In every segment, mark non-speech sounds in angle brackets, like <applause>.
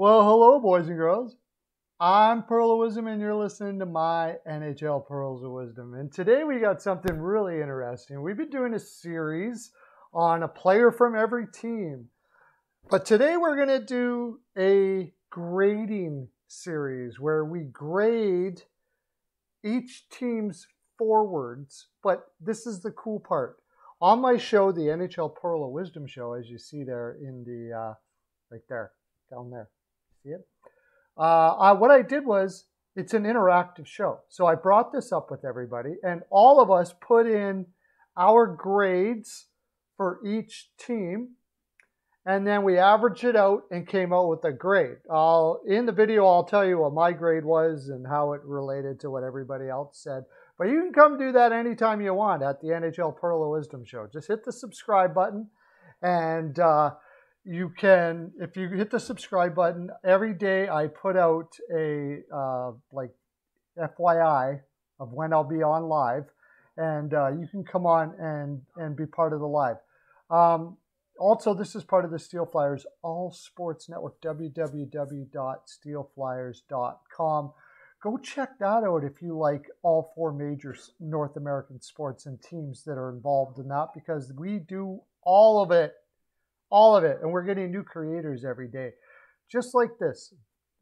Well, hello, boys and girls. I'm Pearl of Wisdom, and you're listening to my NHL Pearls of Wisdom. And today we got something really interesting. We've been doing a series on a player from every team. But today we're going to do a grading series where we grade each team's forwards. But this is the cool part. On my show, the NHL Pearl of Wisdom show, as you see there in the, uh, right there, down there. See it? Uh, I, what I did was, it's an interactive show. So I brought this up with everybody, and all of us put in our grades for each team, and then we averaged it out and came out with a grade. I'll, in the video, I'll tell you what my grade was and how it related to what everybody else said. But you can come do that anytime you want at the NHL Pearl of Wisdom show. Just hit the subscribe button and uh, you can, if you hit the subscribe button, every day I put out a uh, like FYI of when I'll be on live, and uh, you can come on and and be part of the live. Um, also, this is part of the Steel Flyers All Sports Network, www.steelflyers.com. Go check that out if you like all four major North American sports and teams that are involved in that because we do all of it all of it. And we're getting new creators every day, just like this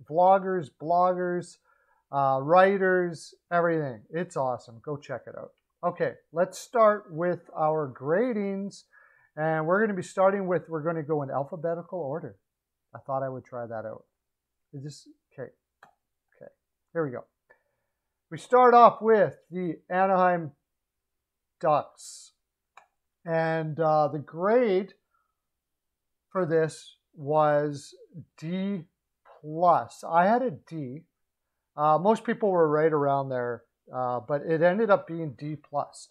vloggers, bloggers, uh, writers, everything. It's awesome. Go check it out. Okay, let's start with our gradings. And we're going to be starting with, we're going to go in alphabetical order. I thought I would try that out. Is this, okay, okay, here we go. We start off with the Anaheim Ducks. And uh, the grade for this was D plus. I had a D. Uh, most people were right around there, uh, but it ended up being D plus.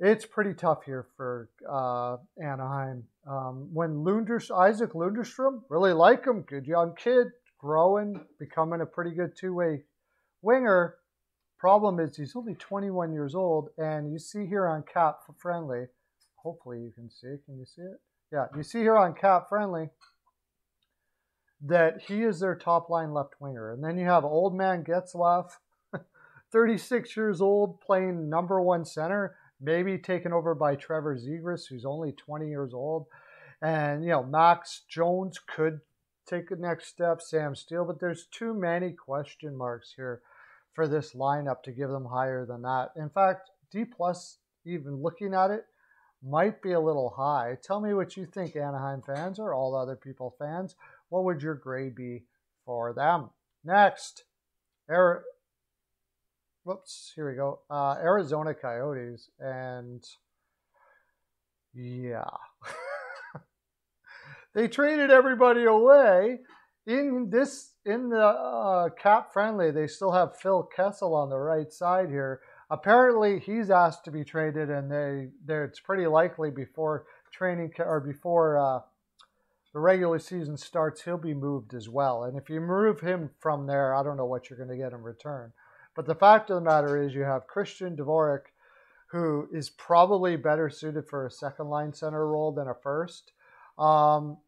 It's pretty tough here for uh, Anaheim. Um, when Lunders, Isac Lundeström, really like him, good young kid, growing, becoming a pretty good two-way winger. Problem is he's only 21 years old, and you see here on Cap Friendly, hopefully you can see. Can you see it? Yeah, you see here on Cap Friendly that he is their top line left winger. And then you have old man Getzlaf, <laughs> 36 years old, playing number one center, maybe taken over by Trevor Zegras, who's only 20 years old. And, you know, Max Jones could take the next step, Sam Steel, but there's too many question marks here for this lineup to give them higher than that. In fact, D plus, even looking at it, might be a little high. Tell me what you think, Anaheim fans or all other people fans. What would your grade be for them? Next, Ari- whoops, here we go. Uh, Arizona Coyotes, and yeah, <laughs> they traded everybody away. In this, in the uh, cap friendly, they still have Phil Kessel on the right side here apparently he's asked to be traded, and they it's pretty likely before training or before uh, the regular season starts, he'll be moved as well. And if you move him from there, I don't know what you're going to get in return. But the fact of the matter is, you have Christian Dvorak, who is probably better suited for a second line center role than a first. Um,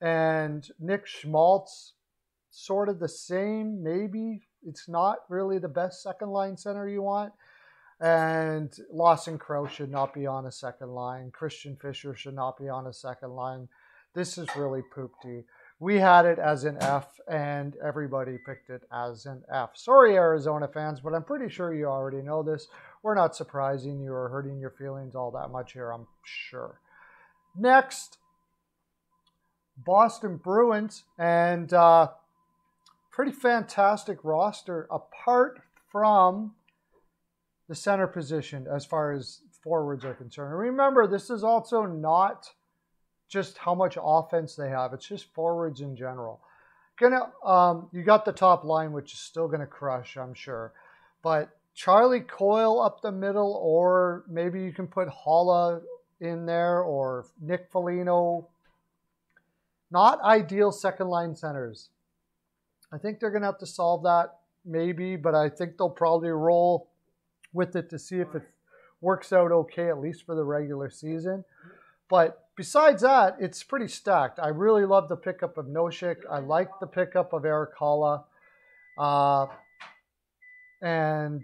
and Nick Schmaltz, sort of the same, maybe. It's not really the best second line center you want. And Lawson Crouse should not be on a second line. Christian Fischer should not be on a second line. This is really poopty. We had it as an F, and everybody picked it as an F. Sorry, Arizona fans, but I'm pretty sure you already know this. We're not surprising you or hurting your feelings all that much here, I'm sure. Next, Boston Bruins, and uh, pretty fantastic roster apart from the center position as far as forwards are concerned. remember, this is also not just how much offense they have; it's just forwards in general. Gonna, um, you got the top line, which is still gonna crush, I'm sure, but Charlie Coyle up the middle, or maybe you can put Haula in there, or Nick Foligno. Not ideal second line centers. I think they're gonna have to solve that, maybe, but I think they'll probably roll with it to see if it works out okay, at least for the regular season. But besides that, it's pretty stacked. I really love the pickup of Nosek. I like the pickup of Erik Haula. Uh, and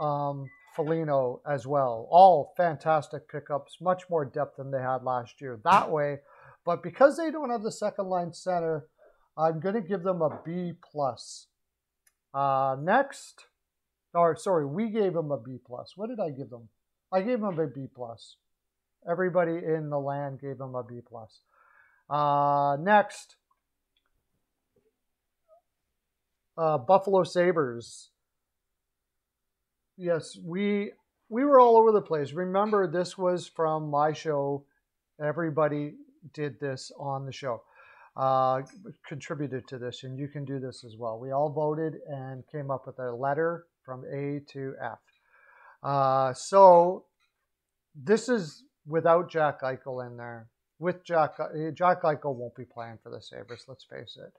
um, Foligno as well. All fantastic pickups, much more depth than they had last year that way. But because they don't have the second line center, I'm going to give them a B plus. Uh, next, or sorry, we gave them a B plus. What did I give them? I gave them a B plus. Everybody in the land gave them a B plus. Uh, next, uh, Buffalo Sabres yes, we we were all over the place. Remember, this was from my show. Everybody did this on the show, contributed to this, and you can do this as well. We all voted and came up with a letter from A to F. Uh, so this is without Jack Eichel in there. With Jack, Jack Eichel won't be playing for the Sabres. Let's face it.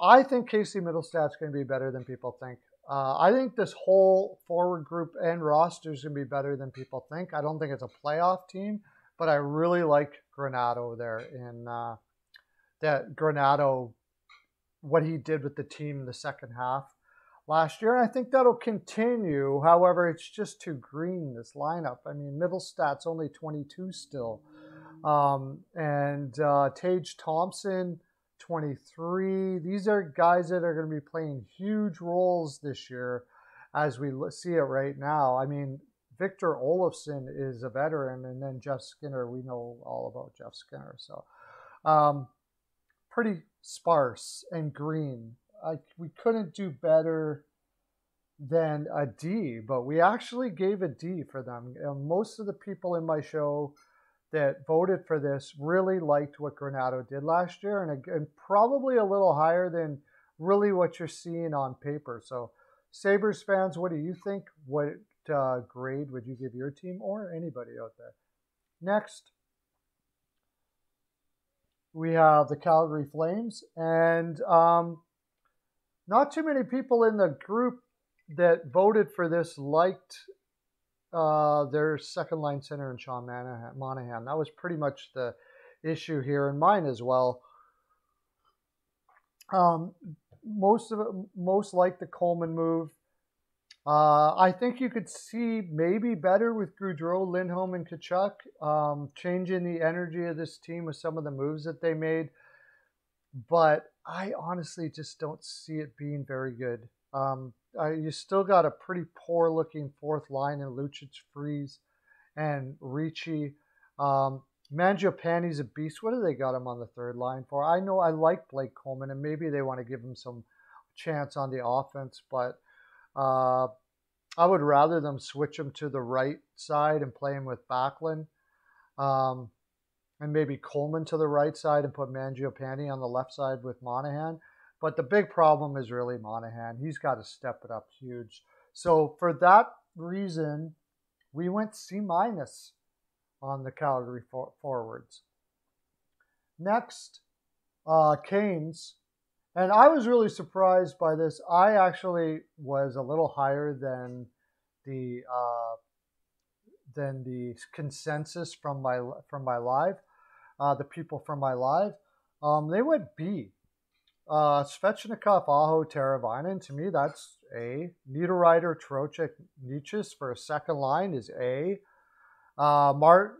I think Casey Mittelstadt's going to be better than people think. Uh, I think this whole forward group and roster is going to be better than people think. I don't think it's a playoff team, but I really like Granato there in uh, that Granato, what he did with the team in the second half last year. And I think that'll continue. However, it's just too green, this lineup. I mean, Mittelstadt's only 22 still. Um, and uh, Tage Thompson 23. These are guys that are going to be playing huge roles this year as we see it right now. I mean, Victor Olofsson is a veteran, and then Jeff Skinner, we know all about Jeff Skinner. So, um, pretty sparse and green. I, we couldn't do better than a D, but we actually gave a D for them. And most of the people in my show that voted for this really liked what Granato did last year and, and probably a little higher than really what you're seeing on paper. So, Sabres fans, what do you think? What uh, grade would you give your team or anybody out there? Next, we have the Calgary Flames, and um, not too many people in the group that voted for this liked uh, their second line center in Sean Monahan. That was pretty much the issue here, and mine as well. Um, most of it, most like the Coleman move. Uh, I think you could see maybe better with Gaudreau, Lindholm, and Tkachuk, um, changing the energy of this team with some of the moves that they made. But I honestly just don't see it being very good. Um, uh, you still got a pretty poor looking fourth line in Lucic, Freeze, and Ritchie. Um, Mangiapane's a beast. What do they got him on the third line for? I know I like Blake Coleman, and maybe they want to give him some chance on the offense, but uh, I would rather them switch him to the right side and play him with Backlund. Um, and maybe Coleman to the right side and put Mangiapane on the left side with Monahan. But the big problem is really Monahan. He's got to step it up huge. So for that reason, we went C minus on the Calgary for- forwards. Next, uh, Canes. And I was really surprised by this. I actually was a little higher than the uh, than the consensus from my from my live, uh, the people from my live. Um, they went B. Uh, Svechnikov, Aho, Teravainen, to me, that's A. Niederreiter, Trocheck, Necas for a second line is A. Uh, Mart,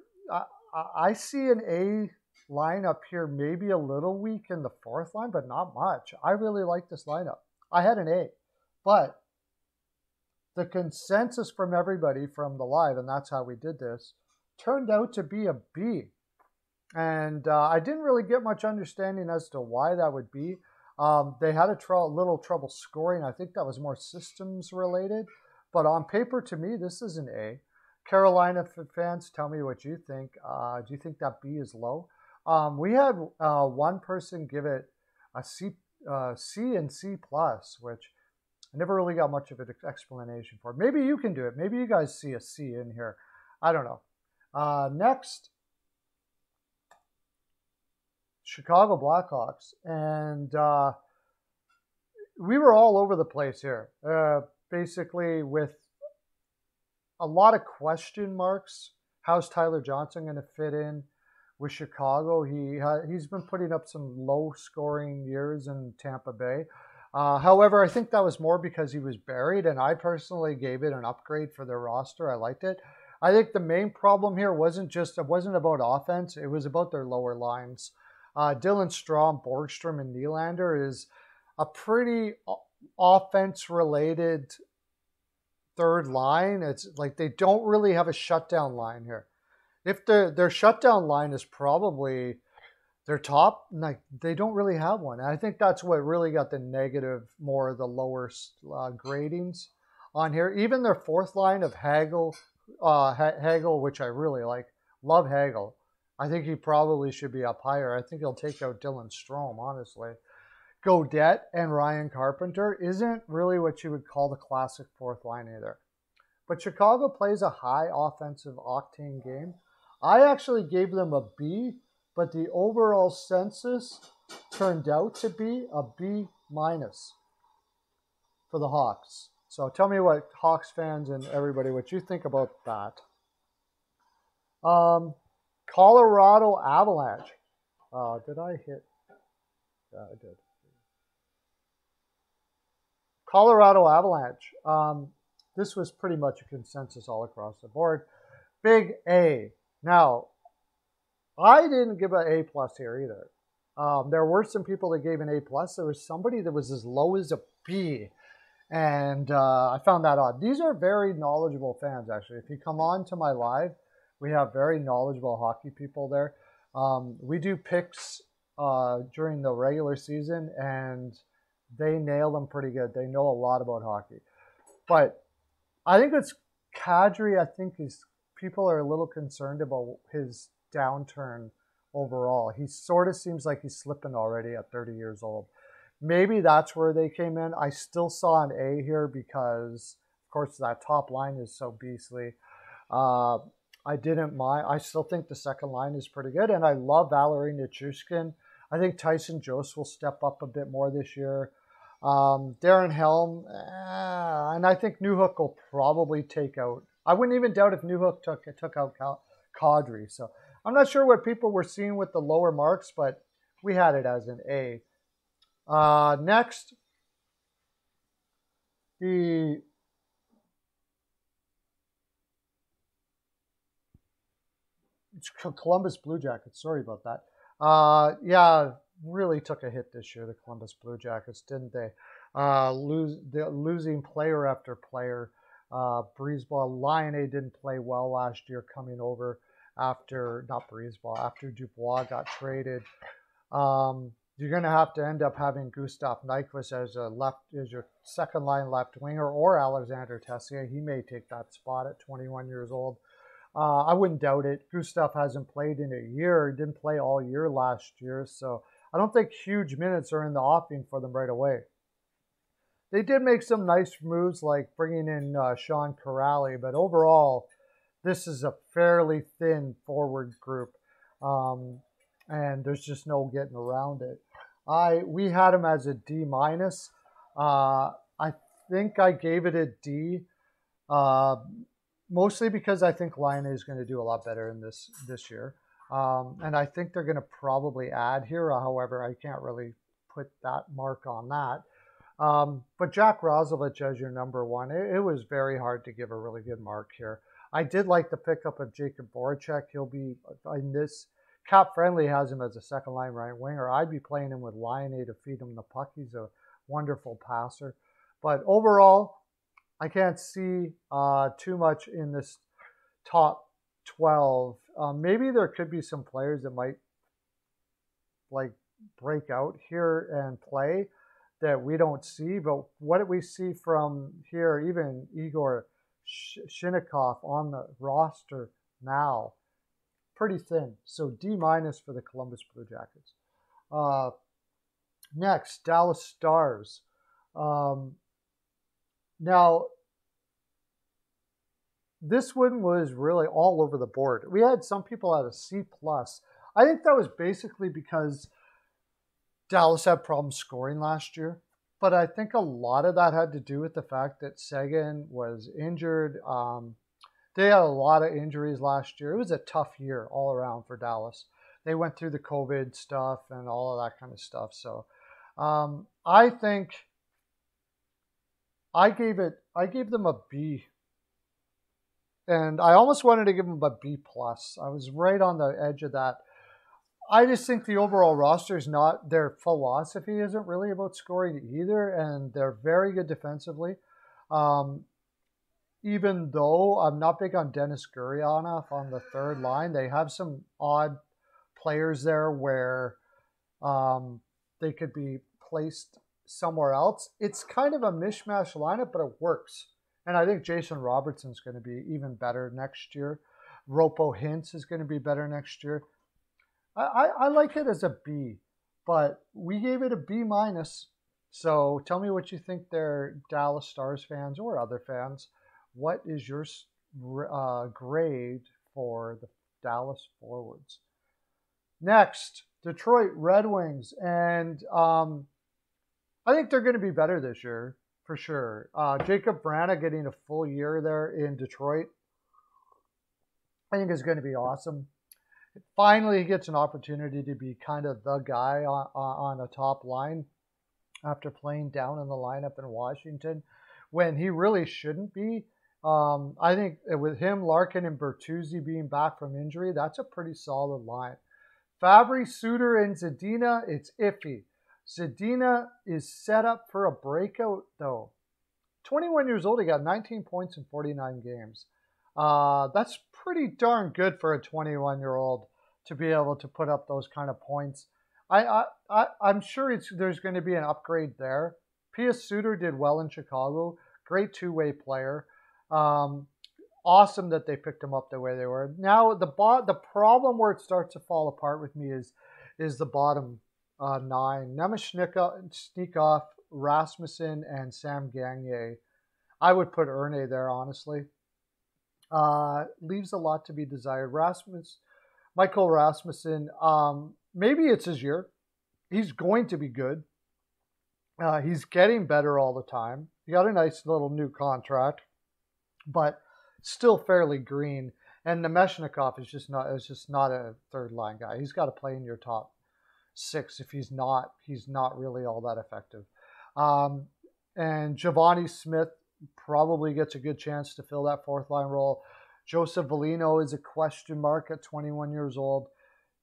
I see an A lineup here, maybe a little weak in the fourth line, but not much. I really like this lineup. I had an A, but the consensus from everybody from the live, and that's how we did this, turned out to be a B. And uh, I didn't really get much understanding as to why that would be. Um, they had a tr- little trouble scoring. I think that was more systems related. But on paper, to me, this is an A. Carolina fans, tell me what you think. Uh, do you think that B is low? Um, we had uh, one person give it a C, uh, C and C plus, which I never really got much of an explanation for. Maybe you can do it. Maybe you guys see a C in here. I don't know. Uh, next, Chicago Blackhawks, and uh, we were all over the place here. Uh, basically, with a lot of question marks. how's Tyler Johnson going to fit in with Chicago? He ha- he's been putting up some low scoring years in Tampa Bay. Uh, however, I think that was more because he was buried, and I personally gave it an upgrade for their roster. I liked it. I think the main problem here wasn't just it wasn't about offense; it was about their lower lines. Uh, Dylan Strome, Borgstrom, and Nylander is a pretty offense-related third line. It's like they don't really have a shutdown line here. If their their shutdown line is probably their top, like they don't really have one. And I think that's what really got the negative, more of the lower uh, gradings on here. Even their fourth line of Hagel, uh, Hagel, which I really like, love Hagel. I think he probably should be up higher. I think he'll take out Dylan Strome, honestly. Gaudette and Ryan Carpenter isn't really what you would call the classic fourth line either. But Chicago plays a high offensive octane game. I actually gave them a B, but the overall census turned out to be a B minus for the Hawks. So tell me what Hawks fans and everybody what you think about that. Um, Colorado Avalanche. Uh, did I hit? Yeah, I did. Colorado Avalanche. Um, this was pretty much a consensus all across the board. Big A. Now, I didn't give an A plus here either. Um, there were some people that gave an A plus. There was somebody that was as low as a B, and uh, I found that odd. These are very knowledgeable fans, actually. If you come on to my live, we have very knowledgeable hockey people there. Um, we do picks uh, during the regular season, and they nail them pretty good. They know a lot about hockey. But I think it's Kadri, I think is people are a little concerned about his downturn overall. He sort of seems like he's slipping already at 30 years old. Maybe that's where they came in. I still saw an A here because, of course, that top line is so beastly. Uh, I didn't mind. I still think the second line is pretty good, and I love Valeri Nichushkin. I think Tyson Jost will step up a bit more this year. Um, Darren Helm, eh, and I think Newhook will probably take out. I wouldn't even doubt if Newhook took took out Kadri. So I'm not sure what people were seeing with the lower marks, but we had it as an A. Uh, next, the Columbus Blue Jackets. Sorry about that. Uh, yeah, really took a hit this year. The Columbus Blue Jackets, didn't they? Uh, lose the, losing player after player. Uh, Laine didn't play well last year, coming over after not Brisebois after Dubois got traded. Um, you're going to have to end up having Gustav Nyquist as a left as your second line left winger, or Alexander Texier. He may take that spot at 21 years old. Uh, I wouldn't doubt it. Gustav hasn't played in a year. Didn't play all year last year, so I don't think huge minutes are in the offing for them right away. They did make some nice moves, like bringing in uh, Sean Kuraly, but overall, this is a fairly thin forward group, um, and there's just no getting around it. I we had him as a D minus. Uh, I think I gave it a D. Uh, mostly because I think Laine is going to do a lot better in this this year, um, and I think they're going to probably add here. However, I can't really put that mark on that. Um, but Jack Roslovic as your number one, it, it, was very hard to give a really good mark here. I did like the pickup of Jakub Voracek. He'll be in this. Cap Friendly has him as a second line right winger. I'd be playing him with Laine to feed him the puck. He's a wonderful passer. But overall, I can't see uh, too much in this top 12. Um, maybe there could be some players that might like break out here and play that we don't see. But what do we see from here? Even Yegor Chinakhov on the roster now, pretty thin. So D minus for the Columbus Blue Jackets. Uh, next, Dallas Stars. Um, now, this one was really all over the board. We had some people at a C plus. I think that was basically because Dallas had problems scoring last year. But I think a lot of that had to do with the fact that Seguin was injured. Um, They had a lot of injuries last year. It was a tough year all around for Dallas. They went through the COVID stuff and all of that kind of stuff. So um, I think I gave it. I gave them a B, and I almost wanted to give them a B plus. I was right on the edge of that. I just think the overall roster is not their philosophy isn't really about scoring either, and they're very good defensively. Um, even though I'm not big on Denis Gurianov on the third line, they have some odd players there where um, they could be placed somewhere else. It's kind of a mishmash lineup, but it works. And I think Jason Robertson's going to be even better next year. Roope Hintz is going to be better next year. I, I, I like it as a B, but we gave it a B minus. So tell me what you think there, Dallas Stars fans or other fans. What is your uh, grade for the Dallas forwards? Next, Detroit Red Wings. And um, I think they're going to be better this year for sure. Uh, Jakub Vrana getting a full year there in Detroit, I think is going to be awesome. Finally, he gets an opportunity to be kind of the guy on, on a top line after playing down in the lineup in Washington when he really shouldn't be. Um, I think with him, Larkin, and Bertuzzi being back from injury, that's a pretty solid line. Fabbri, Suter, and Zadina, it's iffy. Zadina is set up for a breakout, though. 21 years old, he got 19 points in 49 games. Uh, that's pretty darn good for a 21 year old to be able to put up those kind of points. I, I, I am sure it's there's going to be an upgrade there. Pius Suter did well in Chicago. Great two way player. Um, awesome that they picked him up the way they were. Now the bo- the problem where it starts to fall apart with me is is the bottom uh, nine. Namestnikov, Rasmussen, and Sam Gagner. I would put Erne there, honestly. Uh, leaves a lot to be desired. Rasmus, Michael Rasmussen, um, maybe it's his year. He's going to be good. Uh, he's getting better all the time. He got a nice little new contract, but still fairly green. And Namestnikov is just not is just not a third line guy. He's got to play in your top six. If he's not, he's not really all that effective. Um, and Givani Smith probably gets a good chance to fill that fourth line role. Joseph Veleno is a question mark at 21 years old.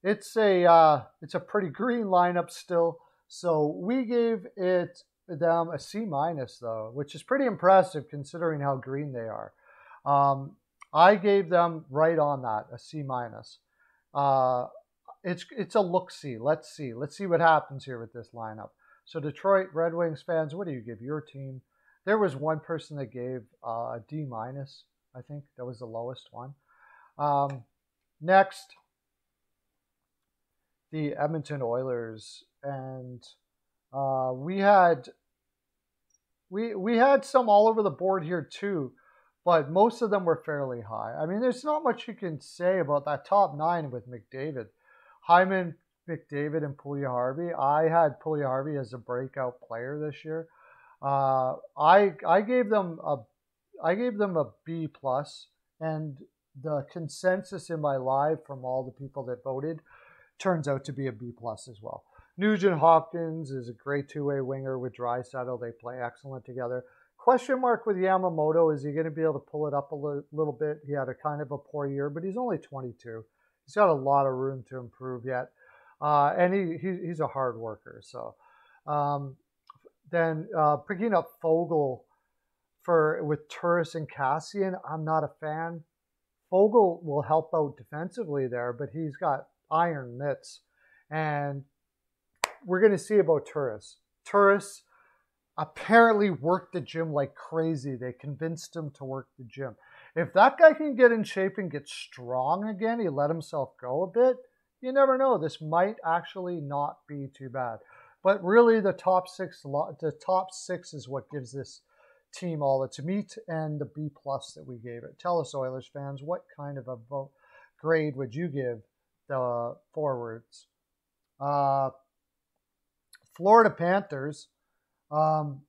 It's a uh, it's a pretty green lineup still. So we gave it them a C minus though, which is pretty impressive considering how green they are. Um, I gave them right on that a C minus. Uh, it's it's a look see. Let's see. Let's see what happens here with this lineup. So Detroit Red Wings fans, what do you give your team? There was one person that gave uh, a D minus. I think that was the lowest one. Um, next, the Edmonton Oilers, and uh, we had we we had some all over the board here too, but most of them were fairly high. I mean, there's not much you can say about that top nine with McDavid. Hyman, McDavid, and Puljujarvi. I had Puljujarvi as a breakout player this year. Uh, I I gave them a I gave them a B plus, and the consensus in my live from all the people that voted turns out to be a B plus as well. Nugent Hopkins is a great two-way winger with Draisaitl. They play excellent together. Question mark with Yamamoto is he going to be able to pull it up a little bit? He had a kind of a poor year, but he's only 22 he's got a lot of room to improve yet, uh, and he, he, he's a hard worker. So um, then uh, picking up Foegele for with Turris and Kassian, I'm not a fan. Foegele will help out defensively there, but he's got iron mitts, and we're going to see about Turris. Turris apparently worked the gym like crazy. They convinced him to work the gym. If that guy can get in shape and get strong again, he let himself go a bit, you never know. This might actually not be too bad. But really, the top six, the top six is what gives this team all its meat and the B plus that we gave it. Tell us, Oilers fans, what kind of a vote, grade would you give the forwards? Uh, Florida Panthers. Um,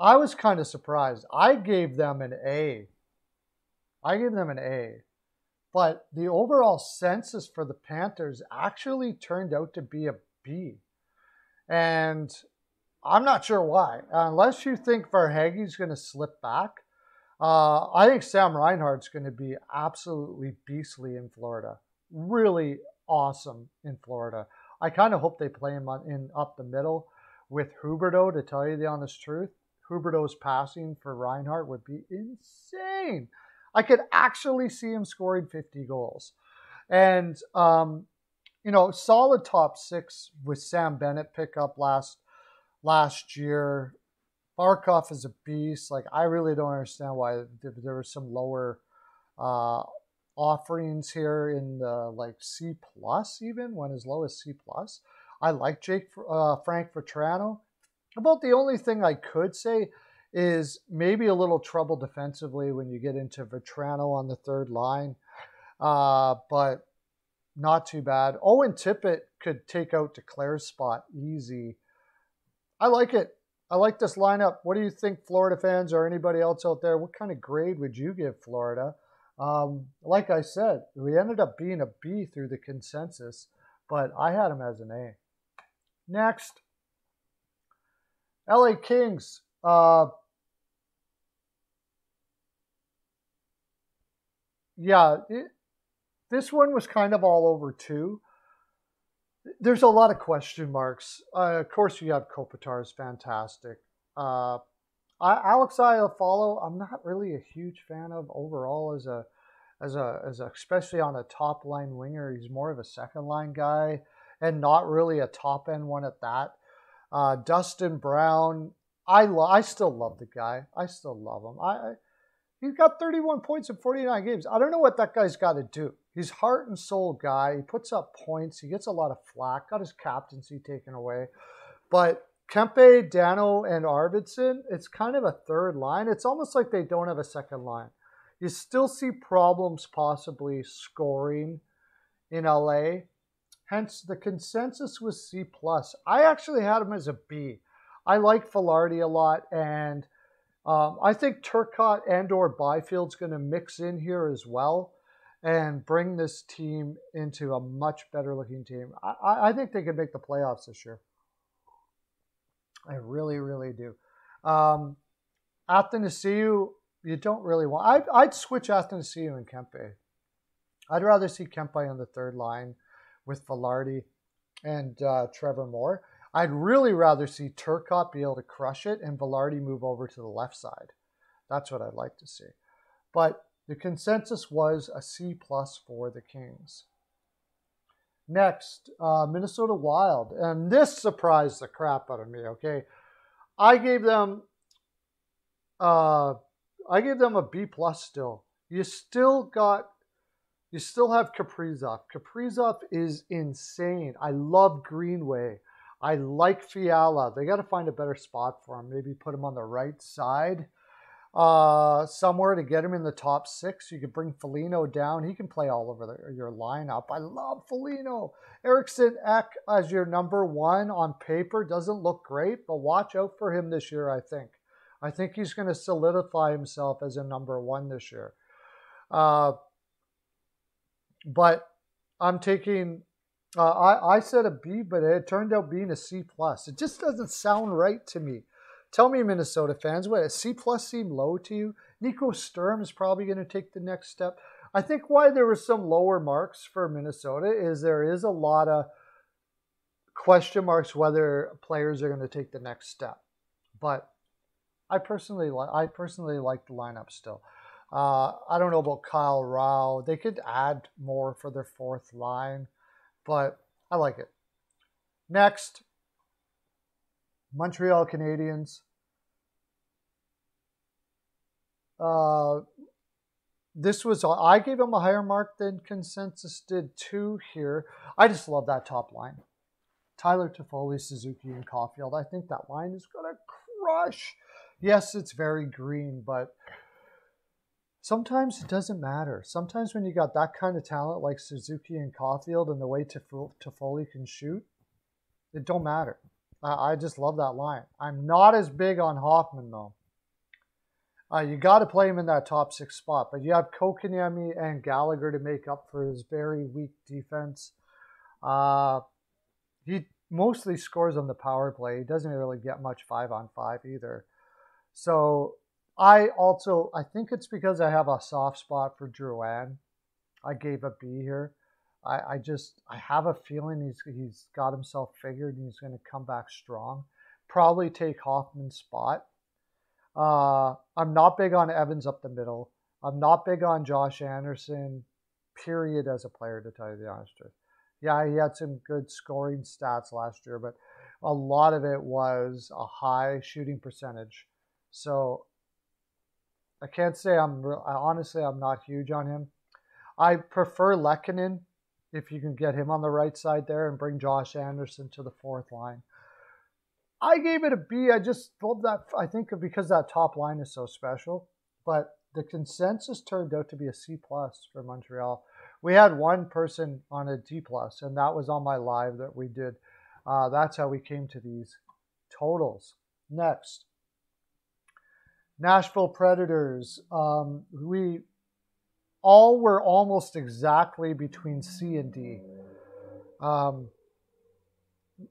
I was kind of surprised. I gave them an A. I gave them an A. But the overall census for the Panthers actually turned out to be a B. And I'm not sure why. Unless you think Verhaeghe's going to slip back, uh, I think Sam Reinhart's going to be absolutely beastly in Florida. Really awesome in Florida. I kind of hope they play him on, in up the middle with Huberdeau. To tell you the honest truth, Huberdeau's passing for Reinhart would be insane. I could actually see him scoring 50 goals. And, um, you know, solid top six with Sam Bennett pick up last last year. Barkov is a beast. Like, I really don't understand why there were some lower uh, offerings here in the like C plus, even when as low as C plus. I like Jake uh, Frank Toronto. About the only thing I could say is maybe a little trouble defensively when you get into Vatrano on the third line, uh, but not too bad. Owen Tippett could take out Duclair's spot easy. I like it. I like this lineup. What do you think, Florida fans or anybody else out there? What kind of grade would you give Florida? Um, like I said, we ended up being a B through the consensus, but I had him as an A. Next, LA Kings. Uh, yeah, this one was kind of all over too. There's a lot of question marks. Uh, of course, you have Kopitar is fantastic. Uh, I, Alex I'm not really a huge fan of overall as a, as a, as a, especially on a top line winger. He's more of a second line guy and not really a top end one at that. Uh, Dustin Brown, I lo- I still love the guy. I still love him. I, I He's got 31 points in 49 games. I don't know what that guy's got to do. He's heart and soul guy. He puts up points. He gets a lot of flack. Got his captaincy taken away. But Kempe, Danault, and Arvidsson, it's kind of a third line. It's almost like they don't have a second line. You still see problems possibly scoring in LA. Hence, the consensus was C plus. I actually had him as a B. I like Vilardi a lot, and um, I think Turcotte and or Byfield's going to mix in here as well and bring this team into a much better looking team. I, I think they could make the playoffs this year. I really, really do. Um, Athanasiu, you you don't really want. I'd, I'd switch Athanasiu and Kempe. I'd rather see Kempe on the third line with Vilardi and uh, Trevor Moore. I'd really rather see Turcotte be able to crush it and Vilardi move over to the left side. That's what I'd like to see. But the consensus was a C plus for the Kings. Next, uh, Minnesota Wild. And this surprised the crap out of me, okay? I gave them uh, I gave them a B plus still. You still got you still have Kaprizov. Kaprizov is insane. I love Greenway. I like Fiala. They got to find a better spot for him. Maybe put him on the right side uh, somewhere to get him in the top six. You could bring Foligno down. He can play all over the, your lineup. I love Foligno. Eriksson Ek as your number one on paper doesn't look great, but watch out for him this year, I think. I think he's going to solidify himself as a number one this year. Uh, but I'm taking uh, I, I said a B, but it turned out being a C plus. It just doesn't sound right to me. Tell me, Minnesota fans, what C plus seem low to you? Nico Sturm is probably going to take the next step. I think why there were some lower marks for Minnesota is there is a lot of question marks whether players are going to take the next step. But I personally, I personally like the lineup still. Uh, I don't know about Kyle Rau. They could add more for their fourth line but I like it. Next, Montreal Canadiens. Uh, this was I gave them a higher mark than consensus did too here. I just love that top line. Tyler Toffoli, Suzuki, and Caufield. I think that line is gonna crush. Yes, it's very green, but sometimes it doesn't matter. Sometimes when you got that kind of talent like Suzuki and Caufield and the way Toffoli can shoot, it don't matter. I, I just love that line. I'm not as big on Hoffman though. Uh, you got to play him in that top six spot, but you have Kotkaniemi and Gallagher to make up for his very weak defense. Uh, he mostly scores on the power play. He doesn't really get much five on five either. So I also I think it's because I have a soft spot for Drouin. I gave a B here. I, I just I have a feeling he's he's got himself figured and he's going to come back strong. Probably take Hoffman's spot. Uh, I'm not big on Evans up the middle. I'm not big on Josh Anderson, period, as a player, to tell you the honest truth. Yeah, he had some good scoring stats last year, but a lot of it was a high shooting percentage. So I can't say I'm honestly I'm not huge on him. I prefer Lehkonen if you can get him on the right side there and bring Josh Anderson to the fourth line. I gave it a B. I just love that. I think because that top line is so special. But the consensus turned out to be a C plus for Montreal. We had one person on a D plus, and that was on my live that we did. Uh, that's how we came to these totals. Next, Nashville Predators. Um, we all were almost exactly between C and D. Um,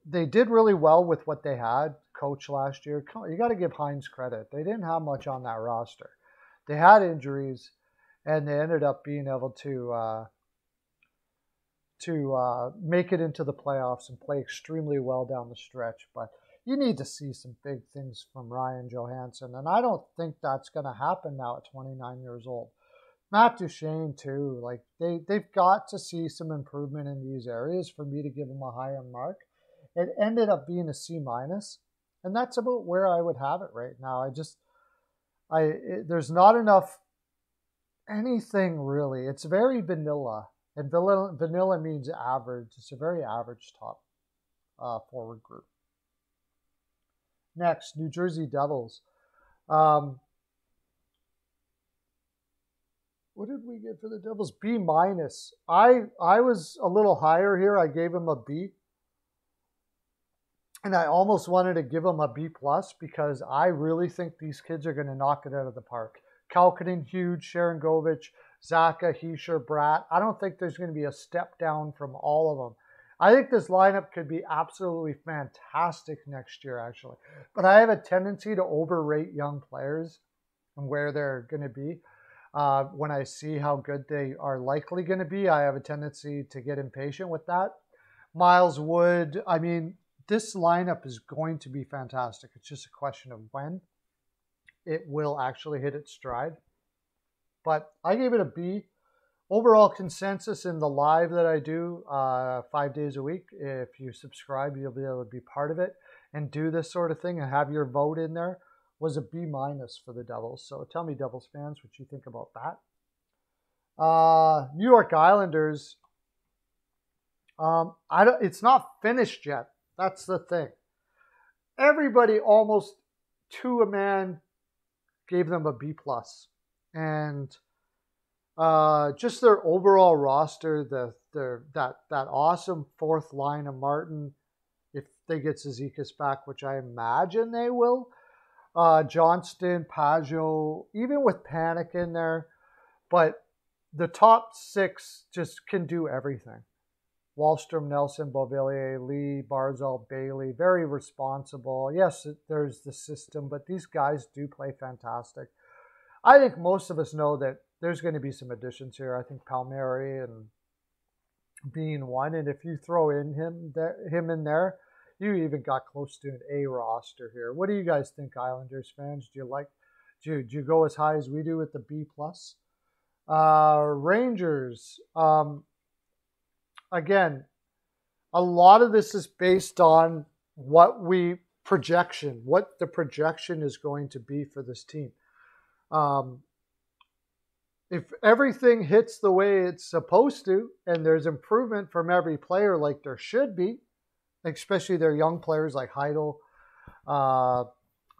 they did really well with what they had, coach last year. You got to give Hynes credit. They didn't have much on that roster. They had injuries, and they ended up being able to uh, to uh, make it into the playoffs and play extremely well down the stretch. But you need to see some big things from Ryan Johansen, and I don't think that's going to happen now at 29 years old. Matt Duchene too. Like they they've got to see some improvement in these areas for me to give them a higher mark. It ended up being a C minus, and that's about where I would have it right now. I just I it, there's not enough anything really. It's very vanilla, and vanilla, vanilla means average. It's a very average top uh, forward group. Next, New Jersey Devils. Um, what did we get for the Devils? B minus. I I was a little higher here. I gave him a B. And I almost wanted to give him a B plus because I really think these kids are going to knock it out of the park. Kalkanen, huge, Sharangovich, Zacha, Hischier, Bratt. I don't think there's going to be a step down from all of them. I think this lineup could be absolutely fantastic next year, actually. But I have a tendency to overrate young players and where they're going to be. Uh, when I see how good they are likely going to be, I have a tendency to get impatient with that. Miles Wood, I mean, this lineup is going to be fantastic. It's just a question of when it will actually hit its stride. But I gave it a B. Overall consensus in the live that I do uh, five days a week. If you subscribe, you'll be able to be part of it and do this sort of thing and have your vote in there was a B minus for the Devils. So tell me, Devils fans, what you think about that. Uh, New York Islanders. Um, I don't, it's not finished yet. That's the thing. Everybody almost to a man gave them a B plus, and uh, just their overall roster, the their that that awesome fourth line of Martin, if they get Cizikas back, which I imagine they will, uh, Johnston, Pageau, even with Panik in there. But the top six just can do everything. Wahlstrom, Nelson, Beauvillier, Lee, Barzal, Bailey, very responsible. Yes, there's the system, but these guys do play fantastic. I think most of us know that there's going to be some additions here. I think Palmieri and being one, and if you throw in him him in there, you even got close to an A roster here. What do you guys think, Islanders fans? Do you like? Do you, do you go as high as we do with the B plus? Uh, Rangers. Um, again, a lot of this is based on what we projection, what the projection is going to be for this team. Um, if everything hits the way it's supposed to, and there's improvement from every player, like there should be, especially their young players like Chytil. Uh,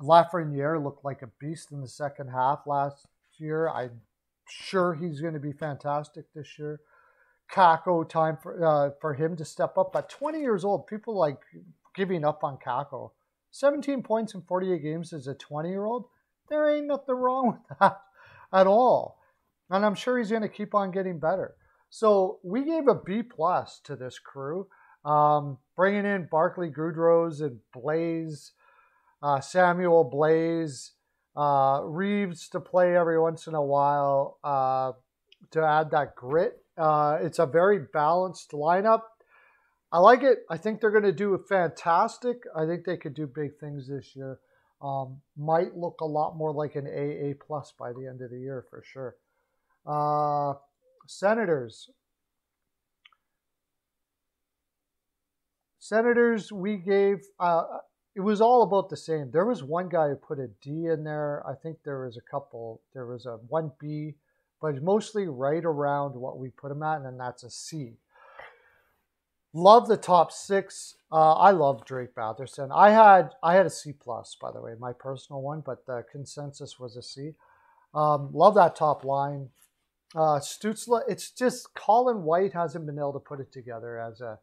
Lafreniere looked like a beast in the second half last year. I'm sure he's going to be fantastic this year. Kakko, time for uh, for him to step up. At 20 years old, people like giving up on Kakko. 17 points in 48 games as a 20 year old. There ain't nothing wrong with <laughs> that at all. And I'm sure he's going to keep on getting better. So we gave a B plus to this crew, um, bringing in Barclay Goodrows and Blais, uh, Samuel Blais, uh, Reaves to play every once in a while uh, to add that grit. Uh, it's a very balanced lineup. I like it. I think they're going to do fantastic. I think they could do big things this year. Um, might look a lot more like an AA plus by the end of the year for sure. Uh, Senators. Senators, we gave, uh, it was all about the same. There was one guy who put a D in there. I think there was a couple, there was a 1B, but mostly right around what we put him at, and that's a C. Love the top six. Uh, I love Drake Batherson. I had I had a C plus, by the way, my personal one, but the consensus was a C. Um, love that top line. Uh, Stützle, it's just Colin White hasn't been able to put it together as a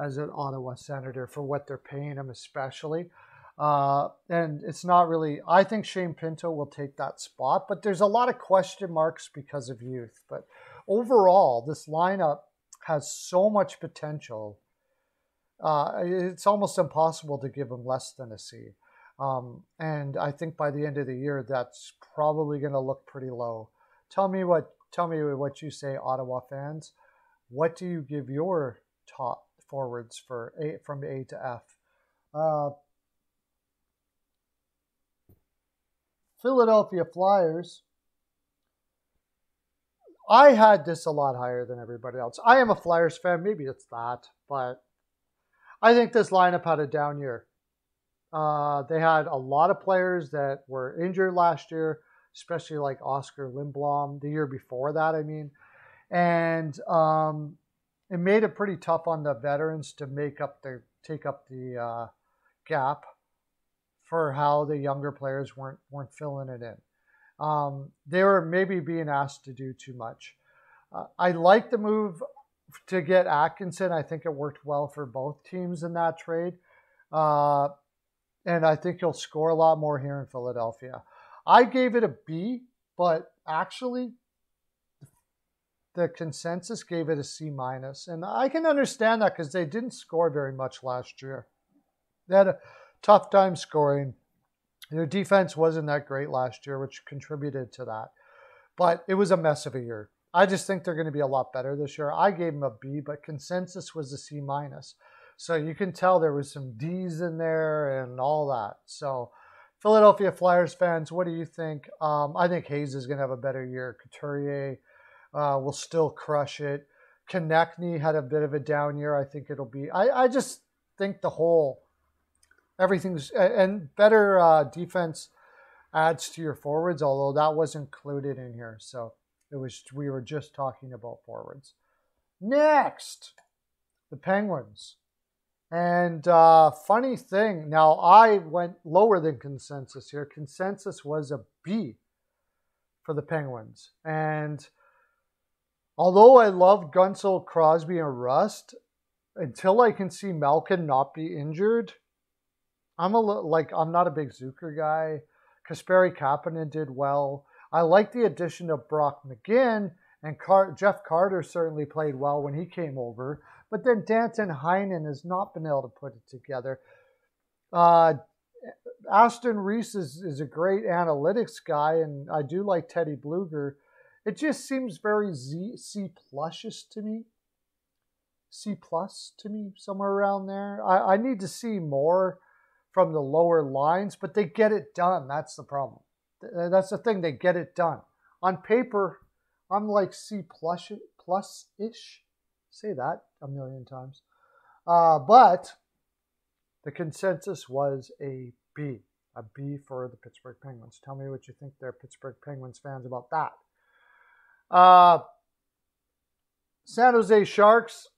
as an Ottawa Senator for what they're paying him, especially. Uh, and it's not really. I think Shane Pinto will take that spot, but there's a lot of question marks because of youth. But overall, this lineup has so much potential. Uh, it's almost impossible to give him less than a C. Um, and I think by the end of the year, that's probably going to look pretty low. Tell me what tell me what you say, Ottawa fans. What do you give your top forwards for A from A to F? Uh, Philadelphia Flyers. I had this a lot higher than everybody else. I am a Flyers fan. Maybe it's that, but I think this lineup had a down year. Uh, they had a lot of players that were injured last year especially like Oskar Lindblom the year before that, I mean. And um, it made it pretty tough on the veterans to make up the take up the uh, gap for how the younger players weren't weren't filling it in. Um, they were maybe being asked to do too much. Uh, I like the move to get Atkinson. I think it worked well for both teams in that trade. Uh, and I think he'll score a lot more here in Philadelphia. I gave it a B, but actually, the consensus gave it a C minus, and I can understand that because they didn't score very much last year. They had a tough time scoring. Their defense wasn't that great last year, which contributed to that. But it was a mess of a year. I just think they're going to be a lot better this year. I gave them a B, but consensus was a C minus. So you can tell there was some D's in there and all that. So Philadelphia Flyers fans, what do you think? Um, I think Hayes is going to have a better year. Couturier uh, will still crush it. Konecny had a bit of a down year. I think it'll be. I, I just think the whole everything's and better uh, defense adds to your forwards. Although that was included in here, so it was. We were just talking about forwards. Next, the Penguins. And uh, funny thing, now I went lower than consensus here. Consensus was a B for the Penguins. And although I love Guentzel, Crosby, and Rust, until I can see Malkin not be injured, I'm a little like I'm not a big Zucker guy. Kasperi Kapanen did well. I like the addition of Brock McGinn, and Car- Jeff Carter certainly played well when he came over. But then Danton Heinen has not been able to put it together. Uh, Aston Reese is, is a great analytics guy, and I do like Teddy Blueger. It just seems very Z, C plusish to me. C plus to me, somewhere around there. I, I need to see more from the lower lines, but they get it done. That's the problem. That's the thing. They get it done. On paper, I'm like C plus plus ish. Say that a million times. Uh, but the consensus was a B, a B for the Pittsburgh Penguins. Tell me what you think there, Pittsburgh Penguins fans, about that. Uh, San Jose Sharks,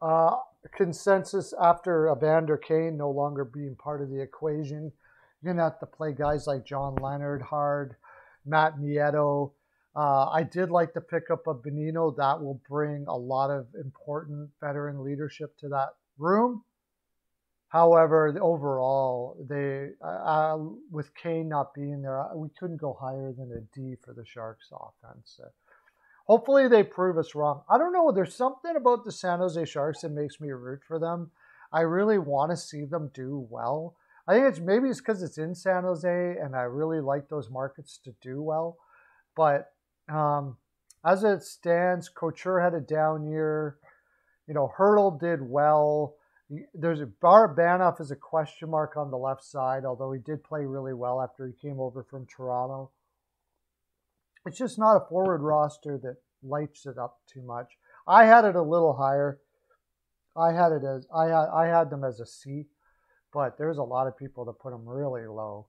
uh, consensus after Evander Kane no longer being part of the equation. You're to have to play guys like John Leonard hard, Matt Nieto, uh, I did like the pickup of Bonino. That will bring a lot of important veteran leadership to that room. However, overall, they uh, with Kane not being there, we couldn't go higher than a D for the Sharks offense. Hopefully, they prove us wrong. I don't know. There's something about the San Jose Sharks that makes me root for them. I really want to see them do well. I think it's maybe it's because it's in San Jose, and I really like those markets to do well. But um, as it stands, Couture had a down year. You know, Hertl did well. There's a Barabanov is a question mark on the left side, although he did play really well after he came over from Toronto. It's just not a forward roster that lights it up too much. I had it a little higher. I had it as I had I had them as a C but there's a lot of people that put them really low.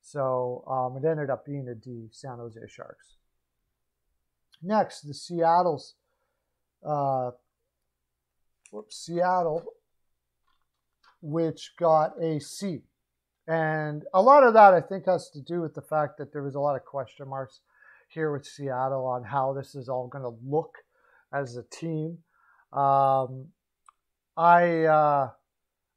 So um, it ended up being a D, San Jose Sharks. Next, the Seattle's, uh, whoops, Seattle, which got a C. And a lot of that, I think, has to do with the fact that there was a lot of question marks here with Seattle on how this is all going to look as a team. Um, I, uh,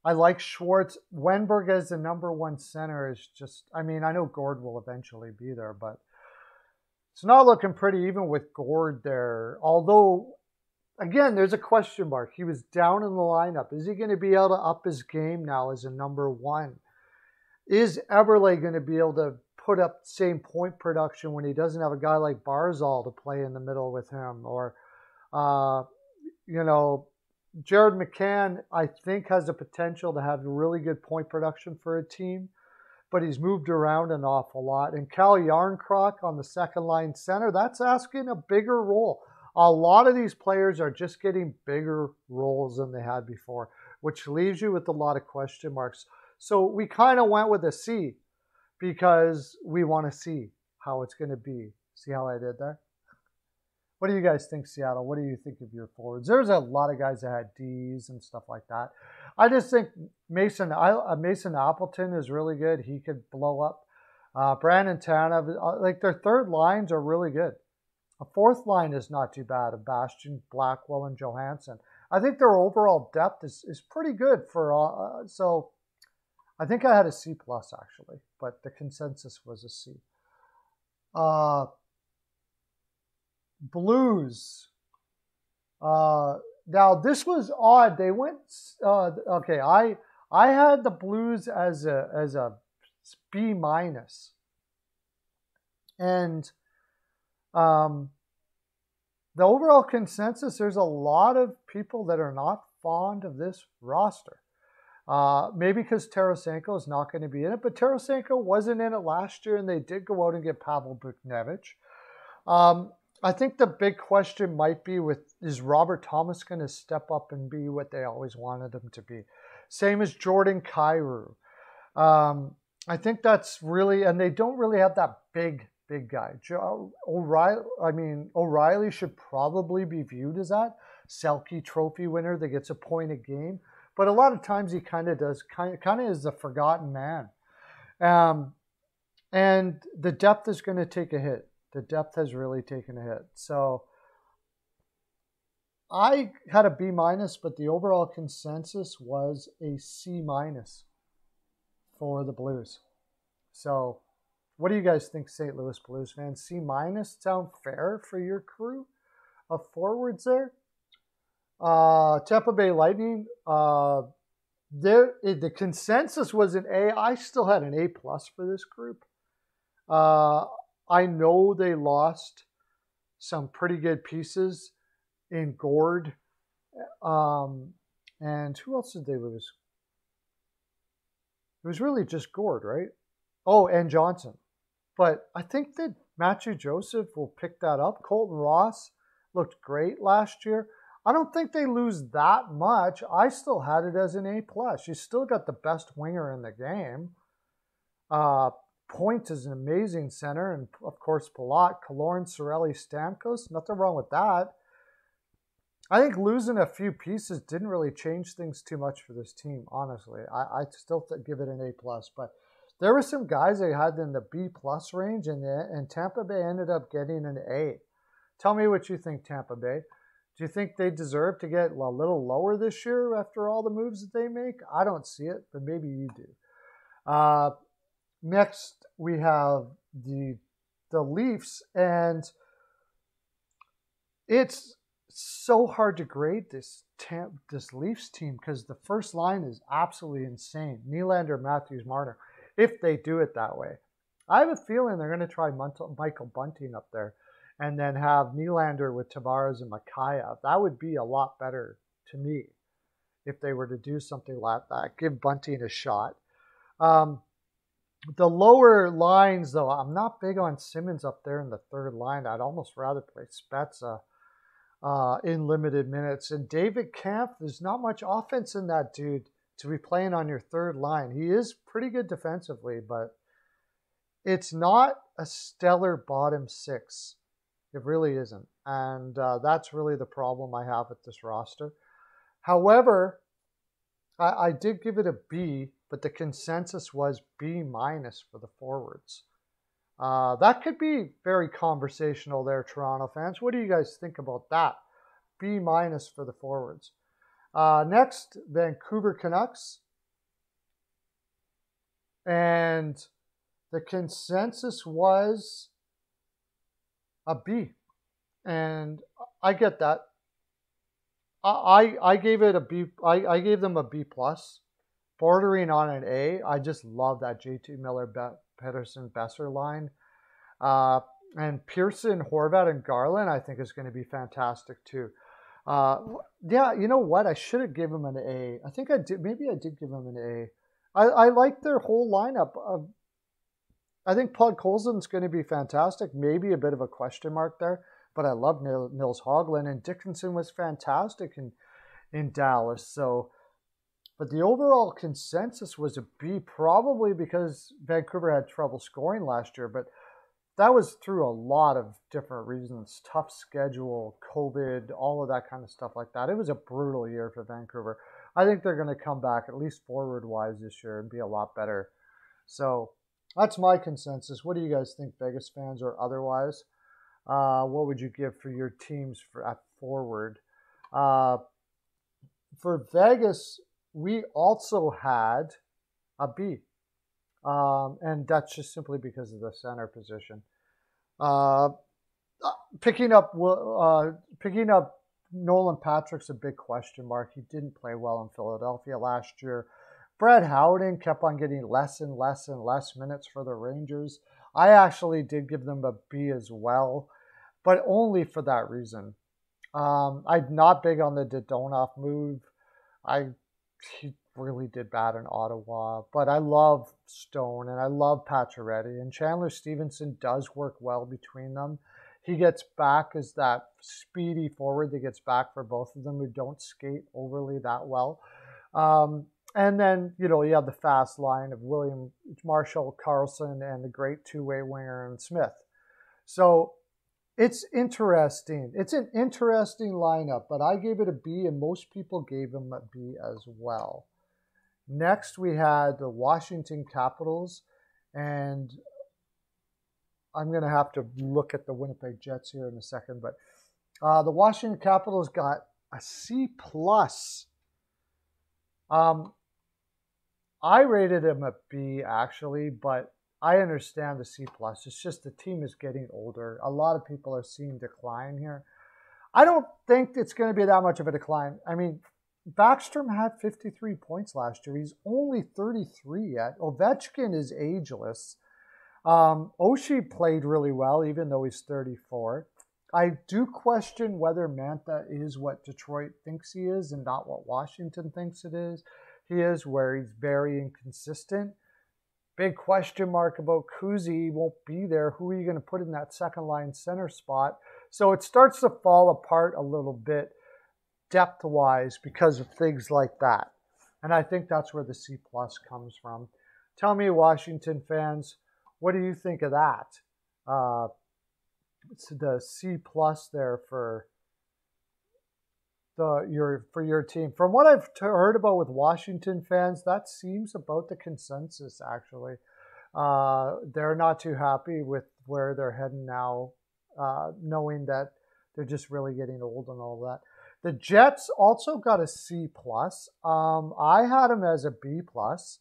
I like Schwartz. Wennberg as the number one center is just, I mean, I know Gourde will eventually be there, but it's not looking pretty even with Gourde there. Although, again, there's a question mark. He was down in the lineup. Is he going to be able to up his game now as a number one? Is Eberle going to be able to put up same point production when he doesn't have a guy like Barzal to play in the middle with him? Or, uh, you know, Jared McCann, I think, has the potential to have really good point production for a team, but he's moved around an awful lot. And Cal Jarnkrok on the second line center, that's asking a bigger role. A lot of these players are just getting bigger roles than they had before, which leaves you with a lot of question marks. So we kind of went with a C because we want to see how it's going to be. See how I did there? What do you guys think, Seattle? What do you think of your forwards? There's a lot of guys that had D's and stuff like that. I just think Mason uh, Mason Appleton is really good. He could blow up. Uh, Brandon Tanev, uh, like their third lines are really good. A fourth line is not too bad. Of Bastian, Blackwell, and Johansson. I think their overall depth is, is pretty good for. Uh, uh so, I think I had a C plus actually, but the consensus was a C. Uh, Blues. Uh, now this was odd. They went. Uh, okay, I I had the Blues as a as a B minus, and um, the overall consensus. There's a lot of people that are not fond of this roster. Uh, maybe because Tarasenko is not going to be in it, but Tarasenko wasn't in it last year, and they did go out and get Pavel Buchnevich. Um, I think the big question might be with is Robert Thomas going to step up and be what they always wanted him to be? Same as Jordan Kyrou. Um, I think that's really, and they don't really have that big, big guy. Joe O'Reilly, I mean, O'Reilly should probably be viewed as that Selke Trophy winner that gets a point a game. But a lot of times he kind of does, kind of, is the forgotten man. Um, and the depth is going to take a hit the depth has really taken a hit. So I had a B minus, but the overall consensus was a C minus for the Blues. So what do you guys think, St. Louis Blues fans? C minus sound fair for your crew of forwards there? Uh, Tampa Bay Lightning, uh, there the consensus was an A. I still had an A plus for this group. Uh, I know they lost some pretty good pieces in Gourde. Um, and who else did they lose? It was really just Gourde, right? Oh, and Johnson. But I think that Mathieu Joseph will pick that up. Colton Ross looked great last year. I don't think they lose that much. I still had it as an A plus. You still got the best winger in the game. Uh, Point is an amazing center, and of course, Palat, Killorn, Cirelli, Stamkos. Nothing wrong with that. I think losing a few pieces didn't really change things too much for this team. Honestly, I, I still give it an A plus, but there were some guys they had in the B plus range, and and Tampa Bay ended up getting an A. Tell me what you think, Tampa Bay. Do you think they deserve to get a little lower this year after all the moves that they make? I don't see it, but maybe you do. Uh, next, we have the the Leafs, and it's so hard to grade this this Leafs team because the first line is absolutely insane. Nylander, Matthews, Marner. If they do it that way, I have a feeling they're going to try Michael Bunting up there, and then have Nylander with Tavares and Mikheyev. That would be a lot better to me if they were to do something like that. Give Bunting a shot. Um, the lower lines, though, I'm not big on Simmonds up there in the third line. I'd almost rather play Spezza uh, in limited minutes. And David Kampf, there's not much offense in that dude to be playing on your third line. He is pretty good defensively, but it's not a stellar bottom six. It really isn't. And uh, that's really the problem I have with this roster. However, I, I did give it a B but the consensus was B minus for the forwards. Uh, that could be very conversational there, Toronto fans. What do you guys think about that? B minus for the forwards. Uh, next, Vancouver Canucks. And the consensus was a B. And I get that. I, I gave it a B. I, I gave them a B plus bordering on an A. I just love that JT Miller, Be- Pettersson, Boeser line. Uh, and Pearson, Horvat, and Garland, I think is going to be fantastic too. Uh, yeah, you know what? I should have given him an A. I think I did. Maybe I did give him an A. I, I like their whole lineup. Uh, I think Podkolzin's going to be fantastic. Maybe a bit of a question mark there, but I love Nils Hogland and Dickinson was fantastic in in Dallas. So but the overall consensus was a B, probably because Vancouver had trouble scoring last year. But that was through a lot of different reasons tough schedule, COVID, all of that kind of stuff like that. It was a brutal year for Vancouver. I think they're going to come back, at least forward wise, this year and be a lot better. So that's my consensus. What do you guys think, Vegas fans or otherwise? Uh, what would you give for your teams for at forward? Uh, for Vegas, we also had a B. Um, and that's just simply because of the center position. Uh, uh picking up uh, picking up Nolan Patrick's a big question mark. He didn't play well in Philadelphia last year. Brad Howden kept on getting less and less and less minutes for the Rangers. I actually did give them a B as well, but only for that reason. Um, I'm not big on the Dadonov move. I he really did bad in Ottawa. But I love Stone and I love Pacioretty and Chandler Stephenson does work well between them. He gets back as that speedy forward that gets back for both of them who don't skate overly that well. Um, and then, you know, you have the fast line of William Marshall, Karlsson and the great two way winger and Smith. So it's interesting. It's an interesting lineup, but I gave it a B, and most people gave him a B as well. Next, we had the Washington Capitals, and I'm going to have to look at the Winnipeg Jets here in a second, but uh, the Washington Capitals got a C plus. Um, I rated him a B actually, but I understand the C plus. It's just the team is getting older. A lot of people are seeing decline here. I don't think it's going to be that much of a decline. I mean, Backstrom had 53 points last year. He's only 33 yet. Ovechkin is ageless. Um, Oshie played really well, even though he's 34. I do question whether Mantha is what Detroit thinks he is and not what Washington thinks it is. He is where he's very inconsistent. Big question mark about Kuzi won't be there. Who are you going to put in that second line center spot? So it starts to fall apart a little bit depth wise because of things like that. And I think that's where the C plus comes from. Tell me, Washington fans, what do you think of that? Uh, it's the C plus there for the your for your team. From what I've heard about with Washington fans, that seems about the consensus. Actually, uh, they're not too happy with where they're heading now, uh, knowing that they're just really getting old and all that. The Jets also got a C plus. Um, I had them as a B plus.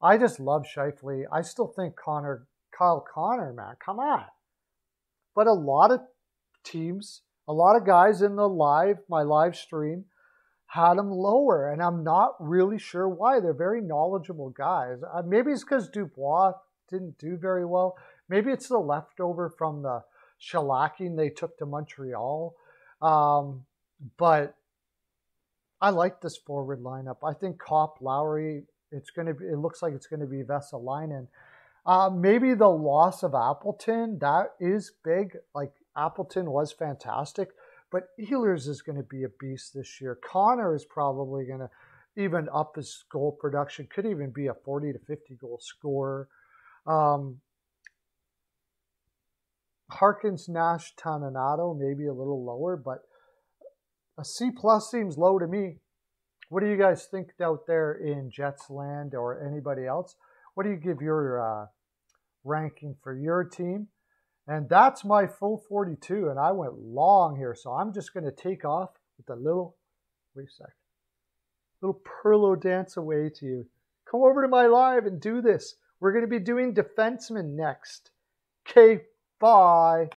I just love Scheifele. I still think Connor, Kyle Connor, man, come on. But a lot of teams, a lot of guys in the live, my live stream, had them lower, and I'm not really sure why. They're very knowledgeable guys. Uh, maybe it's because Dubois didn't do very well. Maybe it's the leftover from the shellacking they took to Montreal. Um, but I like this forward lineup. I think Copp, Lowry, it's going to be. It looks like it's going to be Vesalainen. Uh, maybe the loss of Appleton that is big. Like Appleton was fantastic, but Ehlers is going to be a beast this year. Connor is probably going to even up his goal production. Could even be a forty to fifty goal scorer. Um, Harkins, Nash, Toninato, maybe a little lower, but a C plus seems low to me. What do you guys think out there in Jets land or anybody else? What do you give your uh, ranking for your team? And that's my full 42, and I went long here, so I'm just going to take off with a little, wait a sec, little Pearlo dance away to you. Come over to my live and do this. We're going to be doing defenseman next. Okay, bye.